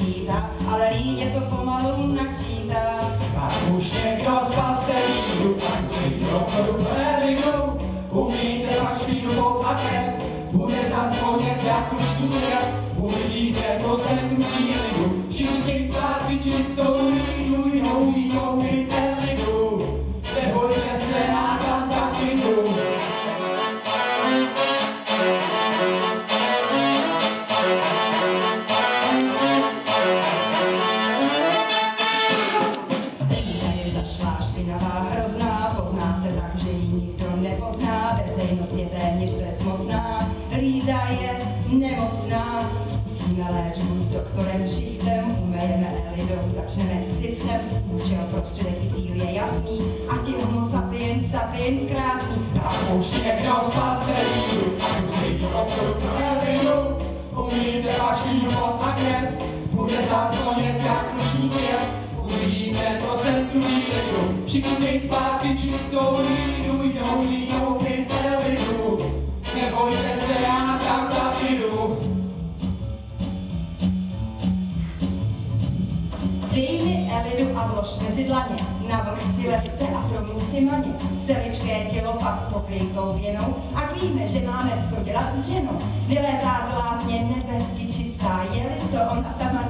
vyčítá, ale líně to pomalu načítá. Tak už někdo z pastelínu a zkuří ochodu Elidu. Umíte pak špínu pod aké, bude zazvonět jak ručník, uvidíte to sem lidu. Všichni zpátky čistou doktorem Šichtem, umejeme Elidou, začneme ksiftem. Účel prostředek i cíl je jasný, ať je homo sapiens sapiens krásný. Tak už někdo z pastelínu a zkuří ochodu Elidu. Umíte pak špínu pod aké, bude zazvonět jak ručník Uvidíte to sem tu lidu. Všichni zpátky čistou lídu, mezi dlaně, navrch tři ledce a promiň si maně. Celičké tělo pak pokryj tou pěnou, ať víme, že máme co dělat s ženou. Vylézá zlátně nebesky čistá, je-li to on a sama